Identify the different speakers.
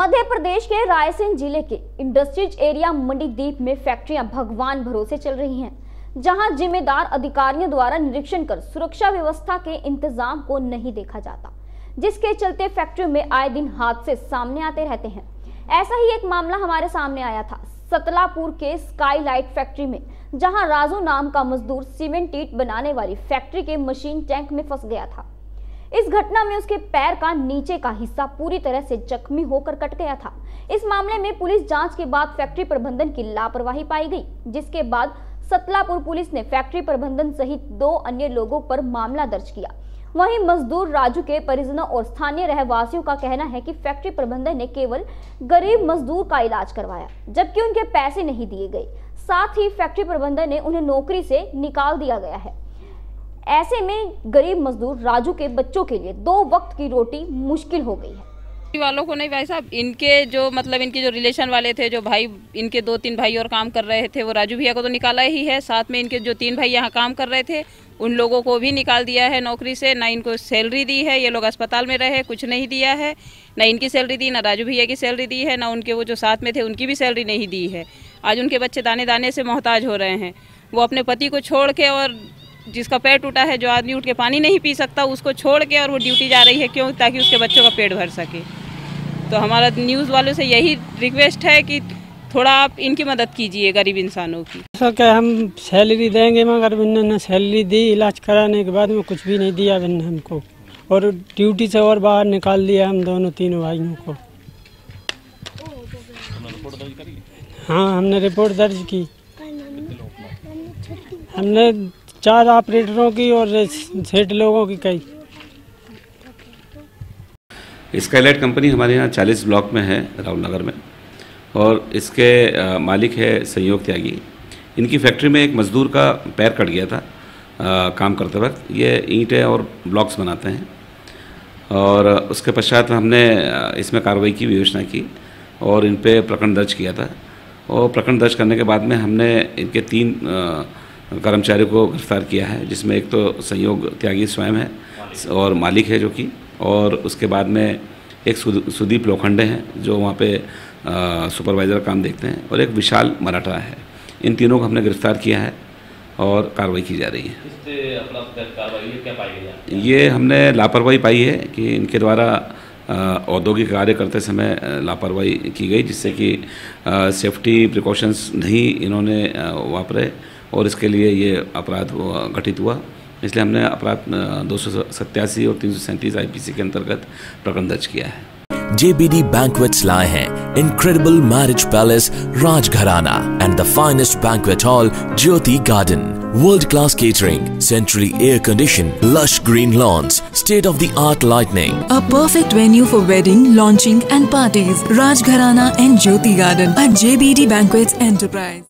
Speaker 1: मध्य प्रदेश के रायसेन ज़िले के इंडस्ट्रीज़ एरिया मंडीदीप में फैक्ट्रियाँ भगवान भरोसे चल रही हैं, जहाँ जिम्मेदार अधिकारियों द्वारा निरीक्षण कर सुरक्षा व्यवस्था के इंतज़ाम को नहीं देखा जाता, जिसके चलते फैक्ट्रियों में आए दिन हादसे सामने आते रहते हैं। ऐसा ही एक मामला हमारे सामने आया था, सतलापुर के स्काईलाइट फैक्ट्री में, जहाँ राजू नाम का मजदूर सीमेंट ईट बनाने वाली फैक्ट्री के मशीन टैंक में फंस गया था। इस घटना में उसके पैर का नीचे का हिस्सा पूरी तरह से जख्मी होकर कट गया था। इस मामले में पुलिस जाँच के बाद फैक्ट्री प्रबंधन की लापरवाही पाई गई, जिसके बाद सतलापुर पुलिस ने फैक्ट्री प्रबंधन सहित दो अन्य लोगों पर मामला दर्ज किया। वहीं मजदूर राजू के परिजनों और स्थानीय रहवासियों का कहना है कि फैक्ट्री प्रबंधन ने केवल गरीब मजदूर का इलाज करवाया, जबकि उनके पैसे नहीं दिए गए। साथ ही फैक्ट्री प्रबंधन ने उन्हें नौकरी से निकाल दिया गया है। ऐसे में गरीब मजदूर राजू के बच्चों के लिए दो वक्त की रोटी मुश्किल हो गई है।
Speaker 2: वालों को नहीं भाई साहब, इनके जो मतलब इनके जो रिलेशन वाले थे, जो भाई, इनके दो तीन भाई और काम कर रहे थे, वो राजू भैया को तो निकाला ही है। साथ में इनके जो तीन भाई यहाँ काम कर रहे थे, उन लोगों को भी निकाल दिया है नौकरी से। ना इनको सैलरी दी है, ये लोग अस्पताल में रहे, कुछ नहीं दिया है। ना इनकी सैलरी दी, ना राजू भैया की सैलरी दी है, ना उनके वो जो साथ में थे, उनकी भी सैलरी नहीं दी है। आज उनके बच्चे दाने दाने से मोहताज हो रहे हैं। वो अपने पति को छोड़ के और जिसका पैर टूटा है, जो आदमी उठ के पानी नहीं पी सकता, उसको छोड़ के और वो ड्यूटी जा रही है क्यों? ताकि उसके बच्चों का पेट भर सके। तो हमारा न्यूज़ वालों से यही रिक्वेस्ट है कि थोड़ा आप इनकी मदद कीजिए गरीब इंसानों की।
Speaker 3: सर क्या हम सैलरी देंगे मगर इन्होंने सैलरी दी, इलाज कराने के बाद में कुछ भी नहीं दिया इन्होंने हमको। और ड्यूटी से और बाहर निकाल दिया हम दोनों तीनों भाइयों को। हाँ हमने रिपोर्ट दर्ज की। हमने चार ऑपरेटरों की और सेठ लोगों की कई।
Speaker 4: स्काईलाइट कंपनी हमारे यहाँ 40 ब्लॉक में है राहुल नगर में। और इसके आ, मालिक है संयोग त्यागी। इनकी फैक्ट्री में एक मज़दूर का पैर कट गया था आ, काम करते वक्त। ये ईंटें और ब्लॉक्स बनाते हैं। और उसके पश्चात हमने इसमें कार्रवाई की योजना की और इन पर प्रकरण दर्ज किया था। और प्रकरण दर्ज करने के बाद में हमने इनके तीन कर्मचारियों को गिरफ़्तार किया है जिसमें एक तो संयोग त्यागी स्वयं है और मालिक है जो कि और उसके बाद में एक सुदीप लोखंडे हैं जो वहाँ पे सुपरवाइज़र काम देखते हैं और एक विशाल मराठा है। इन तीनों को हमने गिरफ़्तार किया है और कार्रवाई की जा रही है। ये हमने लापरवाही पाई है कि इनके द्वारा औद्योगिक कार्य करते समय लापरवाही की गई जिससे कि सेफ्टी प्रिकॉशंस नहीं इन्होंने वापरे। और इसके लिए ये अपराध घटित हुआ इसलिए हमने अपराध दो सौ सत्तासी और तीन सौ सैंतीस के अंतर्गत प्रकरण दर्ज किया है
Speaker 5: JBD Banquets लाए हैं incredible marriage palace Rajgharana and the finest banquet hall Jyoti Garden. World class catering, centrally air conditioned, lush green lawns, state of the art lighting.
Speaker 6: A perfect venue for wedding, launching and parties. Rajgharana and Jyoti Garden at JBD Banquets Enterprise.